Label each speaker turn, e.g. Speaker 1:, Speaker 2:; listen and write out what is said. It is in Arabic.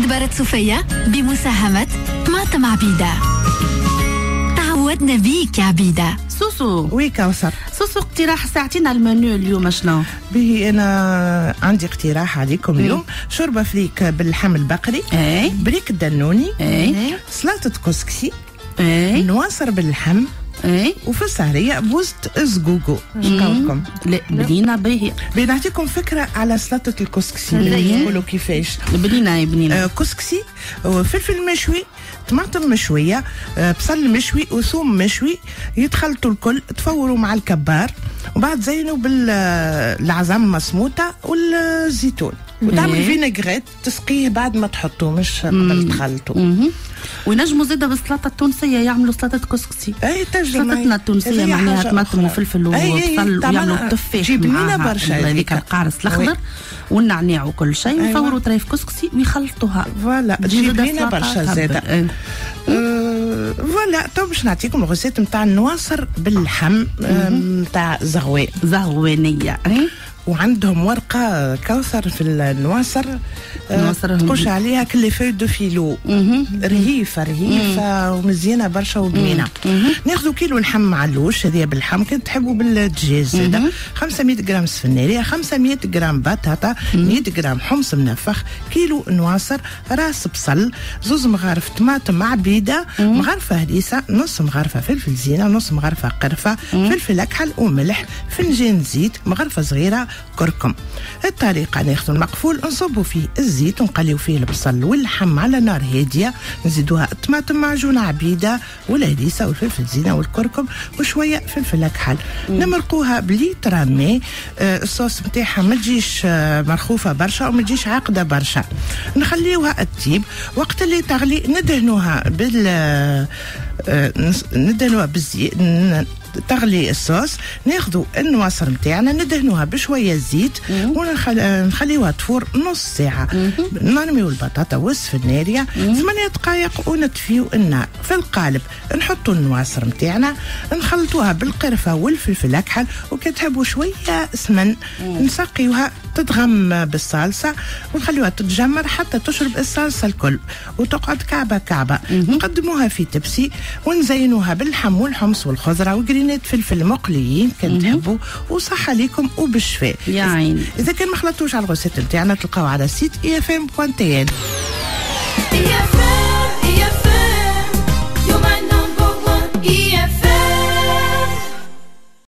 Speaker 1: أدبرت صفية بمساهمة طماطم عبيدة تعودنا بيك يا عبيدة
Speaker 2: سوسو.
Speaker 3: وي كوثر
Speaker 2: سوسو اقتراح ساعتين على المنيو اليوم شنو؟
Speaker 3: به أنا عندي اقتراح عليكم اليوم. شوربة فريك باللحم البقري
Speaker 2: اي
Speaker 3: بريك الدنوني
Speaker 2: اي
Speaker 3: سلطة كسكسي
Speaker 2: اي
Speaker 3: نواصر باللحم
Speaker 2: اي
Speaker 3: وفي السهريه بوست شكاوكم
Speaker 2: لا بنينا باهي
Speaker 3: بنعطيكم فكرة على سلطة الكسكسي. نقولوا كيفاش.
Speaker 2: بنينا يا بنينا.
Speaker 3: آه، كسكسي وفلفل مشوي طماطم مشوية آه، بصل مشوي وثوم مشوي. يتخلطوا الكل تفوروا مع الكبار وبعد زينوا بالعظم مسموطة والزيتون. وتعمل
Speaker 2: إيه.
Speaker 3: vinaigrette تسقيه بعد ما تحطوه مش قبل تخلطوا
Speaker 2: مهم. وينجموا زاده بالسلطه التونسيه يعملوا سلطه كسكسي
Speaker 3: اي تجربة
Speaker 2: سلطتنا
Speaker 3: التونسية
Speaker 2: معناها طماطم. وفلفل
Speaker 3: أي- أي-
Speaker 2: وبصل ويعملوا تفاح
Speaker 3: تجيب لنا
Speaker 2: معاها
Speaker 3: برشا
Speaker 2: هذيك. القارص. الاخضر والنعناع وكل شيء
Speaker 3: أيوة.
Speaker 2: ويفوروا طريف كسكسي ويخلطوها
Speaker 3: voilà
Speaker 2: تجي
Speaker 3: تجيب لنا برشا. زاده
Speaker 2: إيه.
Speaker 3: آه، voilà تو باش نعطيكم ال recette نتاع النواصر باللحم نتاع زغوان
Speaker 2: زغوانية إيه.
Speaker 3: وعندهم ورقة كوثر في النواصر آه، تقولش عليها كال feuille de filo. رهيفة رهيفة ومزيانة برشا وبنينة ناخذوا كيلو لحم علوش هذه باللحم كنت تحبوا بالدجاج زادة 500 جرام سفنارية 500 جرام بطاطا 100 جرام حمص منفخ كيلو نواصر راس بصل زوز مغارف طماطم عبيدة مغرفة هريسة نص مغرفة فلفل زينة نص مغرفة قرفة فلفل أكحل وملح فنجان زيت مغرفة صغيرة كركم. الطريقة ناخذ المقفول نصبوا فيه الزيت ونقليو فيه البصل واللحم على نار هادية. نزيدوها الطماطم معجونة عبيدة والهريسة والفلفل زينة والكركم وشوية فلفل أكحل. نمرقوها بليتر ماء آه، الصوص نتاعها ما تجيش آه، مرخوفة برشا وما تجيش عاقدة برشا. نخليوها تطيب وقت اللي تغلي ندهنوها بال ندهنوها بالزيت تغلي الصوص ناخذوا النواصر نتاعنا ندهنوها بشوية زيت ونخليوها تفور نص ساعة. نرميو البطاطا والسفنارية ثمانية دقائق ونطفيو النار. في القالب نحطوا النواصر نتاعنا نخلطوها بالقرفة والفلفل الاكحل وكي تحبوا شوية سمن نسقيوها تتغم بالصلصة ونخليوها تتجمر حتى تشرب الصلصة الكل. وتقعد كعبة كعبة. نقدموها في تبسي. ونزينوها باللحم والحمص والخضرة وجرينات فلفل مقليين كان تحبوا وصحه ليكم وبالشفاء
Speaker 2: يا عيني.
Speaker 3: إذا كان ما خلطوش على ال recette نتاعنا تلقاو على site IFM point
Speaker 1: tn